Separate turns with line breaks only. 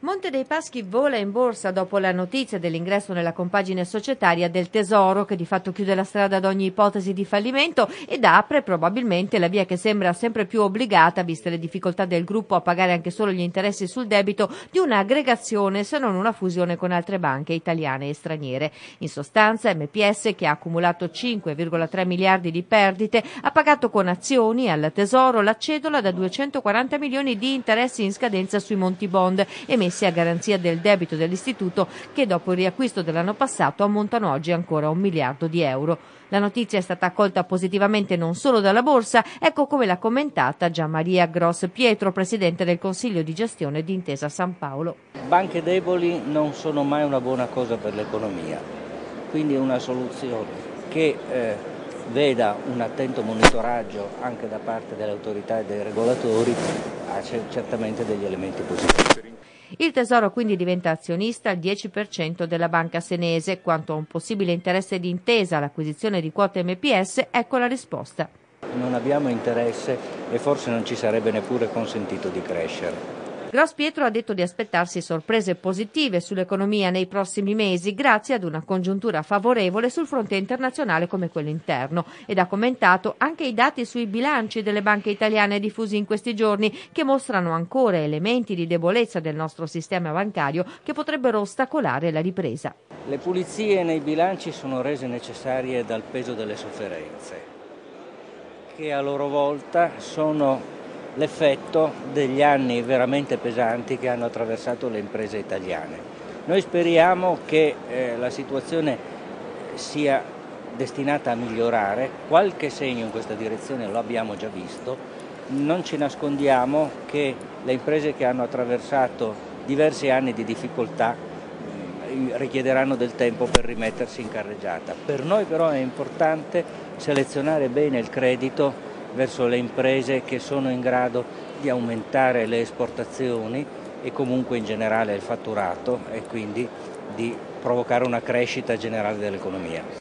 Monte dei Paschi vola in borsa dopo la notizia dell'ingresso nella compagine societaria del Tesoro, che di fatto chiude la strada ad ogni ipotesi di fallimento ed apre probabilmente la via che sembra sempre più obbligata, viste le difficoltà del gruppo a pagare anche solo gli interessi sul debito, di un'aggregazione se non una fusione con altre banche italiane e straniere. In sostanza, MPS, che ha accumulato 5,3 miliardi di perdite, ha pagato con azioni al Tesoro la cedola da 240 milioni di interessi in scadenza sui Monti Bond e messi a garanzia del debito dell'istituto che dopo il riacquisto dell'anno passato ammontano oggi ancora un miliardo di euro. La notizia è stata accolta positivamente non solo dalla borsa, ecco come l'ha commentata Gian Maria Gross Pietro, presidente del Consiglio di gestione di Intesa San Paolo.
Banche deboli non sono mai una buona cosa per l'economia, quindi una soluzione che eh, veda un attento monitoraggio anche da parte delle autorità e dei regolatori ha certamente degli elementi positivi.
Il Tesoro quindi diventa azionista al 10% della banca senese. Quanto a un possibile interesse di intesa all'acquisizione di quote MPS, ecco la risposta.
Non abbiamo interesse e forse non ci sarebbe neppure consentito di crescere.
Gross Pietro ha detto di aspettarsi sorprese positive sull'economia nei prossimi mesi grazie ad una congiuntura favorevole sul fronte internazionale come quello interno ed ha commentato anche i dati sui bilanci delle banche italiane diffusi in questi giorni che mostrano ancora elementi di debolezza del nostro sistema bancario che potrebbero ostacolare la ripresa.
Le pulizie nei bilanci sono rese necessarie dal peso delle sofferenze che a loro volta sono l'effetto degli anni veramente pesanti che hanno attraversato le imprese italiane. Noi speriamo che eh, la situazione sia destinata a migliorare, qualche segno in questa direzione lo abbiamo già visto, non ci nascondiamo che le imprese che hanno attraversato diversi anni di difficoltà mm, richiederanno del tempo per rimettersi in carreggiata. Per noi però è importante selezionare bene il credito verso le imprese che sono in grado di aumentare le esportazioni e comunque in generale il fatturato e quindi di provocare una crescita generale dell'economia.